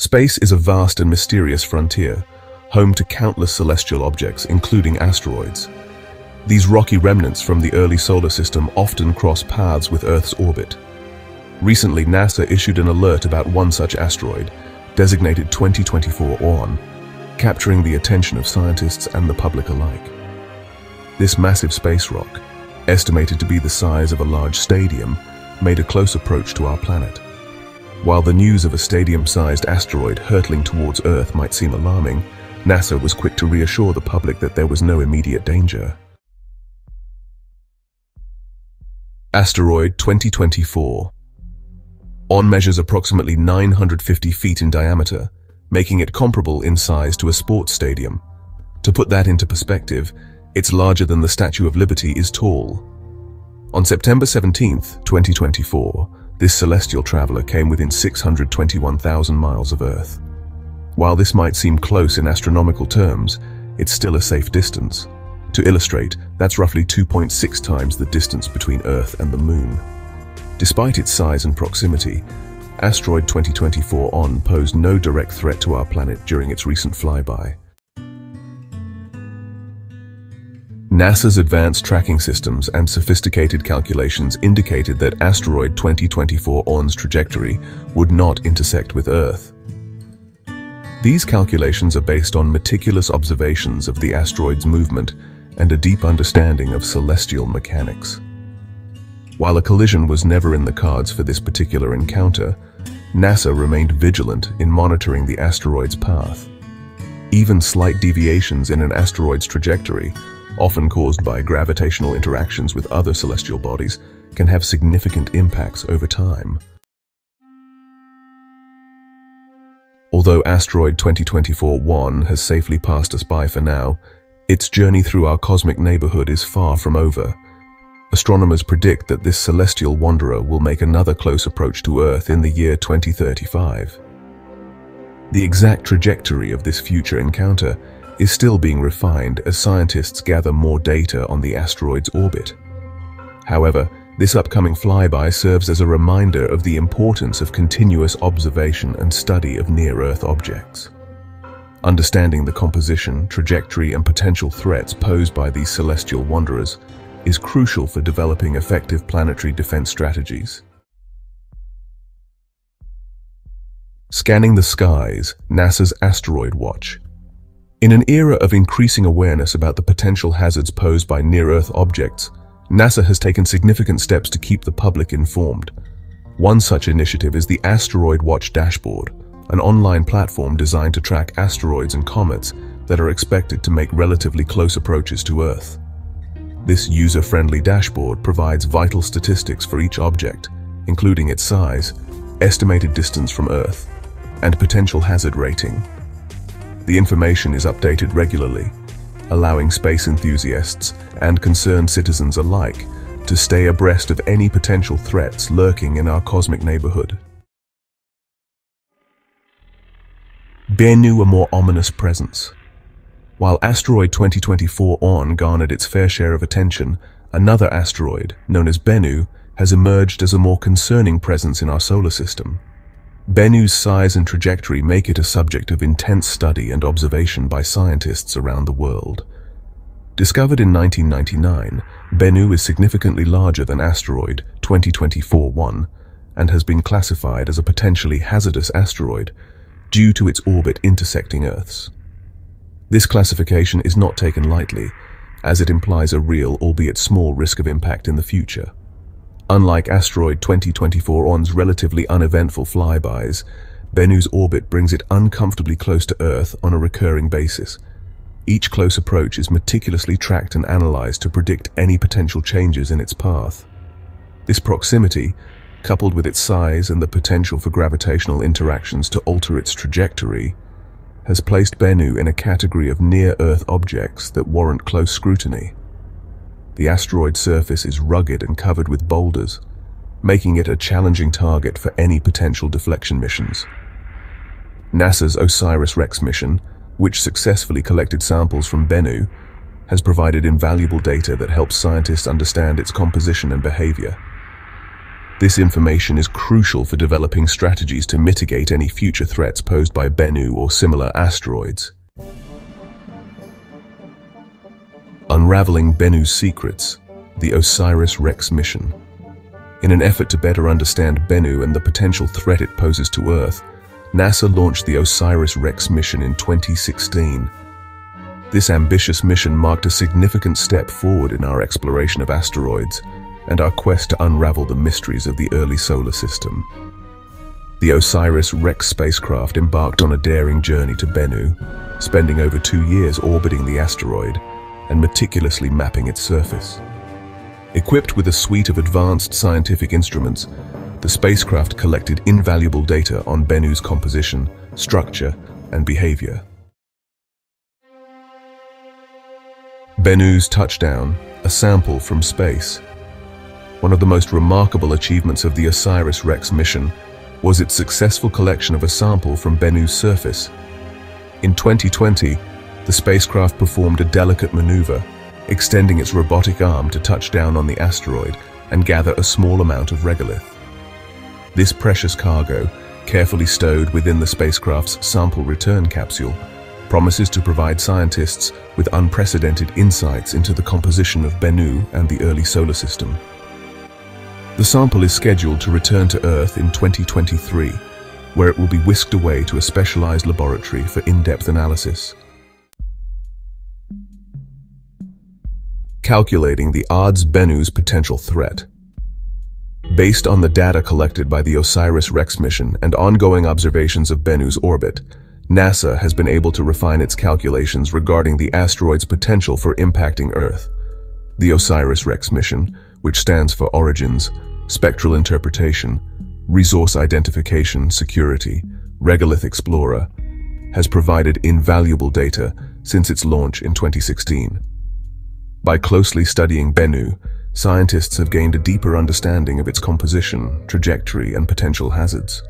Space is a vast and mysterious frontier, home to countless celestial objects, including asteroids. These rocky remnants from the early solar system often cross paths with Earth's orbit. Recently, NASA issued an alert about one such asteroid, designated 2024 ON, capturing the attention of scientists and the public alike. This massive space rock, estimated to be the size of a large stadium, made a close approach to our planet. While the news of a stadium-sized asteroid hurtling towards Earth might seem alarming, NASA was quick to reassure the public that there was no immediate danger. Asteroid 2024 ON measures approximately 950 feet in diameter, making it comparable in size to a sports stadium. To put that into perspective, it's larger than the Statue of Liberty is tall. On September 17, 2024, this celestial traveler came within 621,000 miles of Earth. While this might seem close in astronomical terms, it's still a safe distance. To illustrate, that's roughly 2.6 times the distance between Earth and the Moon. Despite its size and proximity, asteroid 2024 ON posed no direct threat to our planet during its recent flyby. NASA's advanced tracking systems and sophisticated calculations indicated that asteroid 2024 ON's trajectory would not intersect with Earth. These calculations are based on meticulous observations of the asteroid's movement and a deep understanding of celestial mechanics. While a collision was never in the cards for this particular encounter, NASA remained vigilant in monitoring the asteroid's path. Even slight deviations in an asteroid's trajectory, often caused by gravitational interactions with other celestial bodies, can have significant impacts over time. Although asteroid 2024 ON has safely passed us by for now, its journey through our cosmic neighborhood is far from over. Astronomers predict that this celestial wanderer will make another close approach to Earth in the year 2035. The exact trajectory of this future encounter is still being refined as scientists gather more data on the asteroid's orbit. However, this upcoming flyby serves as a reminder of the importance of continuous observation and study of near-Earth objects. Understanding the composition, trajectory, and potential threats posed by these celestial wanderers is crucial for developing effective planetary defense strategies. Scanning the skies, NASA's Asteroid Watch. In an era of increasing awareness about the potential hazards posed by near-Earth objects, NASA has taken significant steps to keep the public informed. One such initiative is the Asteroid Watch Dashboard, an online platform designed to track asteroids and comets that are expected to make relatively close approaches to Earth. This user-friendly dashboard provides vital statistics for each object, including its size, estimated distance from Earth, and potential hazard rating. The information is updated regularly, allowing space enthusiasts and concerned citizens alike to stay abreast of any potential threats lurking in our cosmic neighborhood. Bennu a more ominous presence. While asteroid 2024 ON garnered its fair share of attention, another asteroid, known as Bennu, has emerged as a more concerning presence in our solar system. Bennu's size and trajectory make it a subject of intense study and observation by scientists around the world. Discovered in 1999, Bennu is significantly larger than asteroid 2024 ON and has been classified as a potentially hazardous asteroid due to its orbit intersecting Earth's. This classification is not taken lightly, as it implies a real, albeit small, risk of impact in the future. Unlike asteroid 2024 ON's relatively uneventful flybys, Bennu's orbit brings it uncomfortably close to Earth on a recurring basis. Each close approach is meticulously tracked and analyzed to predict any potential changes in its path. This proximity, coupled with its size and the potential for gravitational interactions to alter its trajectory, has placed Bennu in a category of near-Earth objects that warrant close scrutiny. The asteroid's surface is rugged and covered with boulders, making it a challenging target for any potential deflection missions. NASA's OSIRIS-REx mission, which successfully collected samples from Bennu, has provided invaluable data that helps scientists understand its composition and behavior. This information is crucial for developing strategies to mitigate any future threats posed by Bennu or similar asteroids. Unraveling Bennu's secrets, the OSIRIS-REx mission. In an effort to better understand Bennu and the potential threat it poses to Earth, NASA launched the OSIRIS-REx mission in 2016. This ambitious mission marked a significant step forward in our exploration of asteroids and our quest to unravel the mysteries of the early solar system. The OSIRIS-REx spacecraft embarked on a daring journey to Bennu, spending over two years orbiting the asteroid and meticulously mapping its surface. Equipped with a suite of advanced scientific instruments, the spacecraft collected invaluable data on Bennu's composition, structure, and behavior. Bennu's touchdown, a sample from space. One of the most remarkable achievements of the OSIRIS-REx mission was its successful collection of a sample from Bennu's surface. In 2020, the spacecraft performed a delicate maneuver, extending its robotic arm to touch down on the asteroid and gather a small amount of regolith. This precious cargo, carefully stowed within the spacecraft's sample return capsule, promises to provide scientists with unprecedented insights into the composition of Bennu and the early solar system. The sample is scheduled to return to Earth in 2023, where it will be whisked away to a specialized laboratory for in-depth analysis. Calculating the odds Bennu's potential threat. Based on the data collected by the OSIRIS-REx mission and ongoing observations of Bennu's orbit, NASA has been able to refine its calculations regarding the asteroid's potential for impacting Earth. The OSIRIS-REx mission, which stands for Origins, Spectral Interpretation, Resource Identification Security, Regolith Explorer, has provided invaluable data since its launch in 2016. By closely studying Bennu, scientists have gained a deeper understanding of its composition, trajectory, and potential hazards.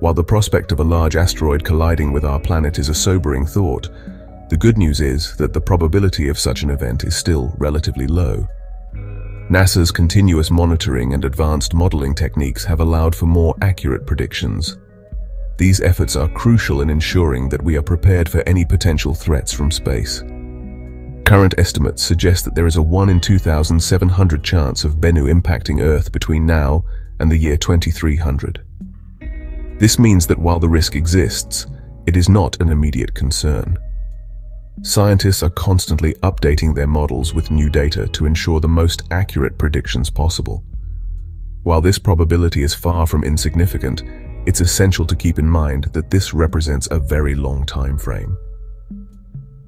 While the prospect of a large asteroid colliding with our planet is a sobering thought, the good news is that the probability of such an event is still relatively low. NASA's continuous monitoring and advanced modeling techniques have allowed for more accurate predictions. These efforts are crucial in ensuring that we are prepared for any potential threats from space. Current estimates suggest that there is a 1 in 2,700 chance of Bennu impacting Earth between now and the year 2300. This means that while the risk exists, it is not an immediate concern. Scientists are constantly updating their models with new data to ensure the most accurate predictions possible. While this probability is far from insignificant, it's essential to keep in mind that this represents a very long time frame.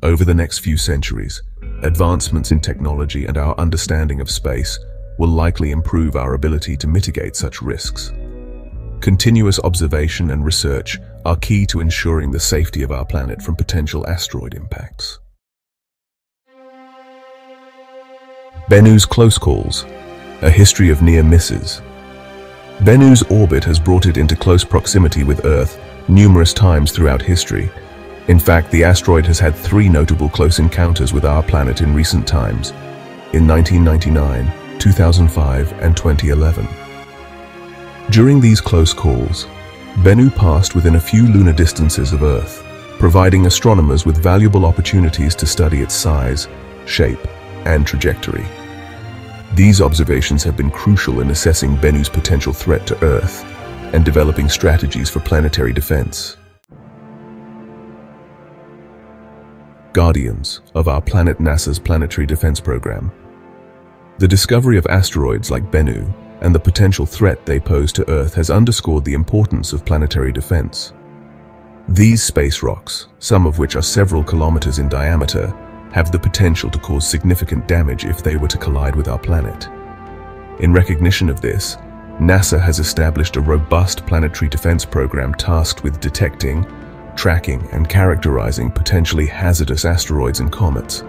Over the next few centuries, advancements in technology and our understanding of space will likely improve our ability to mitigate such risks. Continuous observation and research are key to ensuring the safety of our planet from potential asteroid impacts. Bennu's Close Calls, a history of near misses. Bennu's orbit has brought it into close proximity with Earth numerous times throughout history, in fact, the asteroid has had three notable close encounters with our planet in recent times, in 1999, 2005, and 2011. During these close calls, Bennu passed within a few lunar distances of Earth, providing astronomers with valuable opportunities to study its size, shape, and trajectory. These observations have been crucial in assessing Bennu's potential threat to Earth and developing strategies for planetary defense. Guardians of our planet NASA's planetary defense program. The discovery of asteroids like Bennu and the potential threat they pose to Earth has underscored the importance of planetary defense. These space rocks, some of which are several kilometers in diameter, have the potential to cause significant damage if they were to collide with our planet. In recognition of this, NASA has established a robust planetary defense program tasked with detecting, tracking and characterizing potentially hazardous asteroids and comets.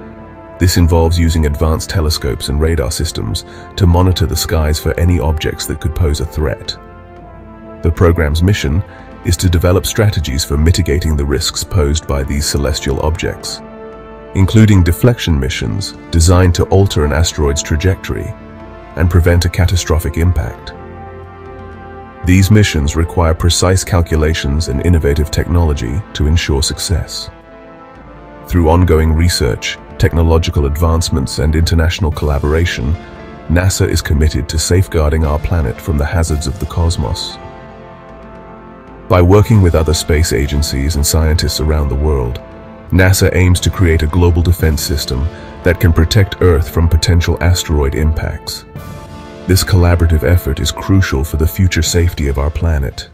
This involves using advanced telescopes and radar systems to monitor the skies for any objects that could pose a threat. The program's mission is to develop strategies for mitigating the risks posed by these celestial objects, including deflection missions designed to alter an asteroid's trajectory and prevent a catastrophic impact. These missions require precise calculations and innovative technology to ensure success. Through ongoing research, technological advancements and international collaboration, NASA is committed to safeguarding our planet from the hazards of the cosmos. By working with other space agencies and scientists around the world, NASA aims to create a global defense system that can protect Earth from potential asteroid impacts. This collaborative effort is crucial for the future safety of our planet.